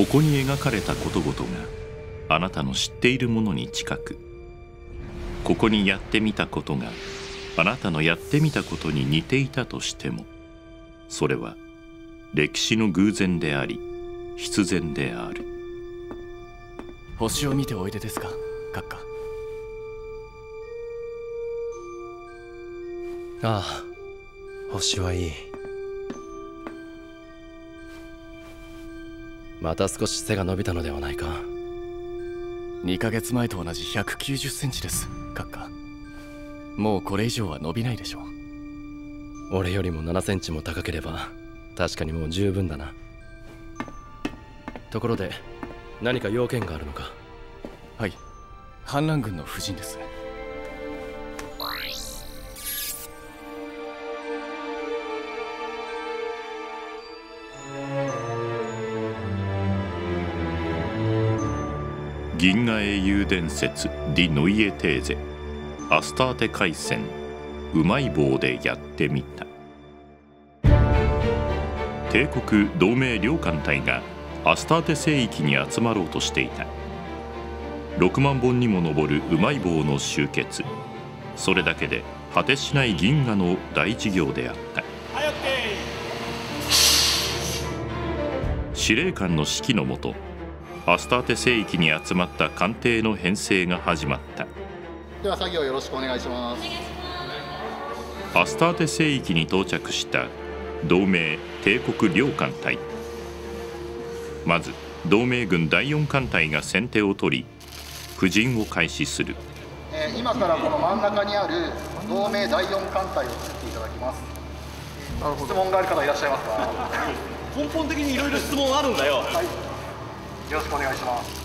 ここに描かれたことごとがあなたの知っているものに近くここにやってみたことがあなたのやってみたことに似ていたとしてもそれは歴史の偶然であり必然である。星を見ておいでですか閣下。ああ星はいいまた少し背が伸びたのではないか。2ヶ月前と同じ190センチです。閣下もうこれ以上は伸びないでしょう。俺よりも7センチも高ければ確かにもう十分だな。ところで何か要件があるのか。はい。反乱軍の夫人です銀河英雄伝説 Die Neue These。アスターテ会戦うまい棒でやってみた。帝国同盟両艦隊がアスターテ星域に集まろうとしていた。6万本にも上るうまい棒の集結。それだけで果てしない銀河の大事業であった。司令官の指揮のもとアスターテ聖域に集まった艦艇の編成が始まった。では作業よろしくお願いします。アスターテ聖域に到着した同盟帝国両艦隊。まず同盟軍第4艦隊が先手を取り布陣を開始する、えー、今からこの真ん中にある同盟第4艦隊を作っていただきます。質問がある方いらっしゃいますか？根本的にいろいろ質問あるんだよ、はいよろしくお願いします。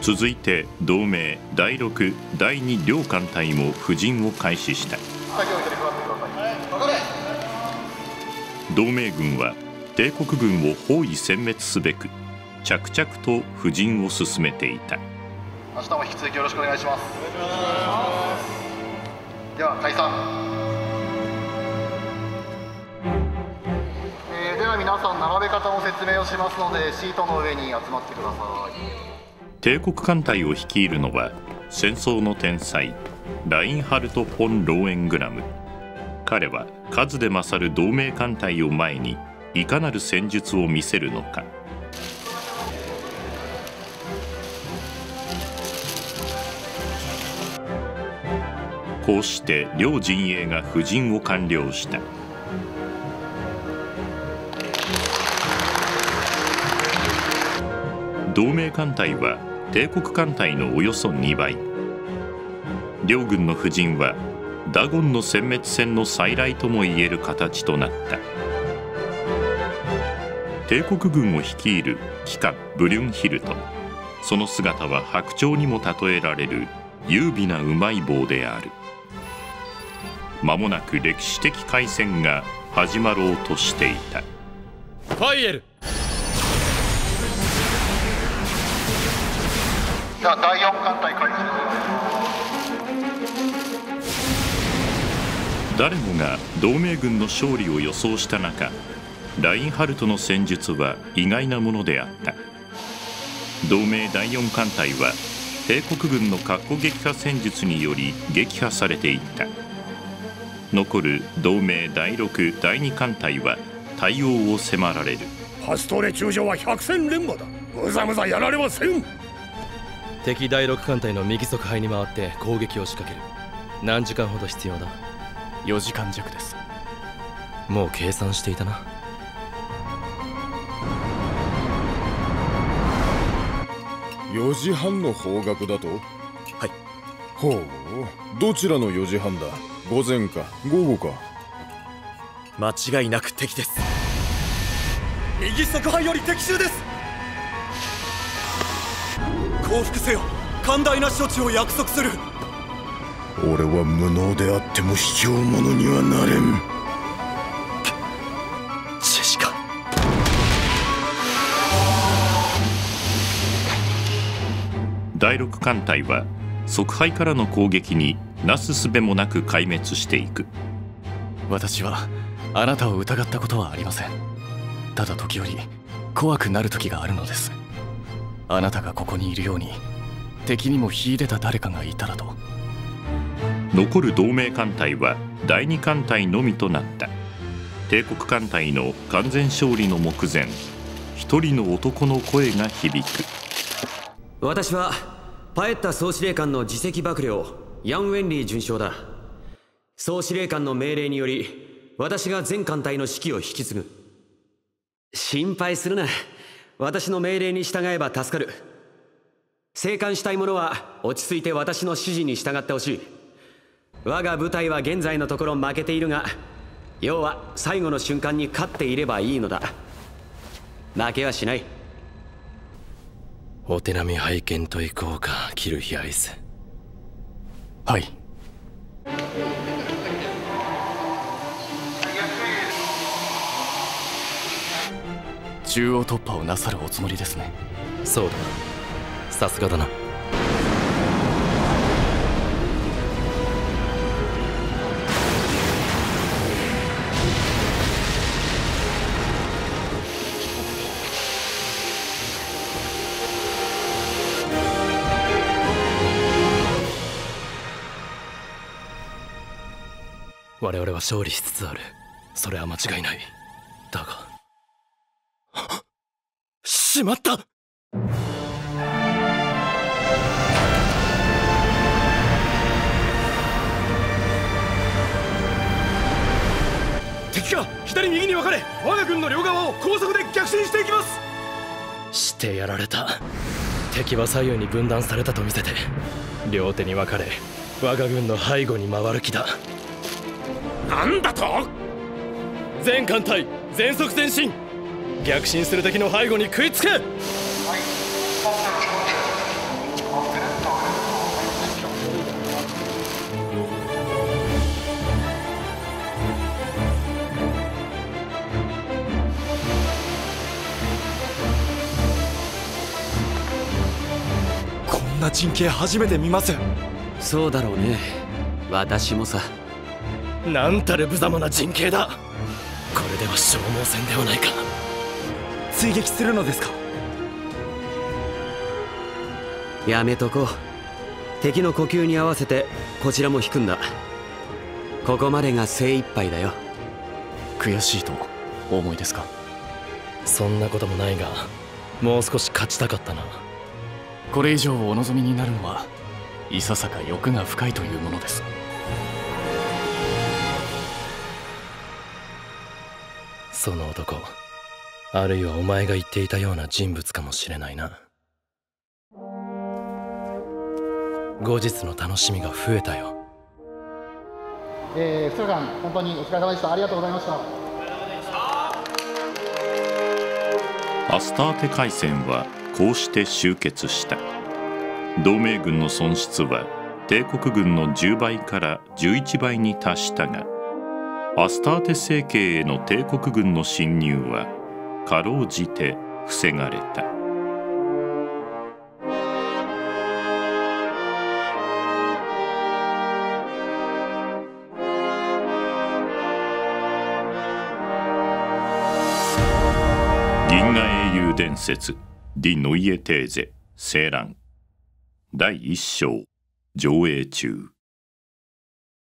続いて同盟第6第2両艦隊も布陣を開始した同盟軍は帝国軍を包囲殲滅すべく着々と布陣を進めていた。明日も引き続きよろしくお願いします。では解散、えー、では皆さん並べ方の説明をしますのでシートの上に集まってください。帝国艦隊を率いるのは戦争の天才ラインハルト・フォン・ローエングラム彼は数で勝る同盟艦隊を前にいかなる戦術を見せるのか。こうして両陣営が布陣を完了した。同盟艦隊は帝国艦隊のおよそ2倍。両軍の布陣はダゴンの殲滅戦の再来ともいえる形となった。帝国軍を率いる機関ブリュンヒルト。その姿は白鳥にも例えられる優美なうまい棒である。間もなく歴史的海戦が始まろうとしていた。ファイエル。第4艦隊開始誰もが同盟軍の勝利を予想した中ラインハルトの戦術は意外なものであった。同盟第4艦隊は帝国軍の格好撃破戦術により撃破されていった。残る同盟第6第2艦隊は対応を迫られる。パストレ中将は百戦錬磨だ。むざむざやられません。敵第6艦隊の右側背に回って攻撃を仕掛ける。何時間ほど必要だ？4時間弱です。もう計算していたな。4時半の方角だと？はい。ほう。どちらの4時半だ？午前か。午後か。間違いなく敵です。右側背より敵襲です。降伏せよ。寛大な処置を約束する俺は無能であっても卑怯者にはなれん。ジェシカ。第六艦隊は即敗からの攻撃になすすべもなく壊滅していく。私はあなたを疑ったことはありません。ただ時折怖くなる時があるのです。あなたがここにいるように敵にも秀でた誰かがいたらと。残る同盟艦隊は第2艦隊のみとなった。帝国艦隊の完全勝利の目前一人の男の声が響く。私はパエッタ総司令官の次席幕僚ヤン・ウェンリー准将だ。総司令官の命令により私が全艦隊の指揮を引き継ぐ。心配するな。私の命令に従えば助かる。生還したい者は落ち着いて私の指示に従ってほしい。我が部隊は現在のところ負けているが要は最後の瞬間に勝っていればいいのだ。負けはしない。お手並み拝見といこうかキルヒアイス。はい。中央突破をなさるおつもりですね。そうだ。なさすがだな我々は勝利しつつある。それは間違いない。だが。しまった！敵が左右に分かれ我が軍の両側を高速で逆進していきます！してやられた。敵は左右に分断されたと見せて両手に分かれ我が軍の背後に回る気だ。なんだと？全艦隊全速前進。逆進する敵の背後に食いつけ。こんな陣形初めて見ます。そうだろうね。私もさなんたる無様な陣形だ。これでは消耗戦ではないか。追撃するのですか？やめとこう。敵の呼吸に合わせてこちらも引くんだ。ここまでが精一杯だよ。悔しいとお思いですか？そんなこともないがもう少し勝ちたかったな。これ以上お望みになるのはいささか欲が深いというものですその男。あるいはお前が言っていたような人物かもしれないな。後日の楽しみが増えたよ。えー、2日間本当にお疲れ様でした。ありがとうございました。アスターテ海戦はこうして終結した。同盟軍の損失は帝国軍の10倍から11倍に達したがアスターテ政権への帝国軍の侵入はかろうじて防がれた。銀河英雄伝説ディ・ノイエテーゼ青蘭第1章上映中。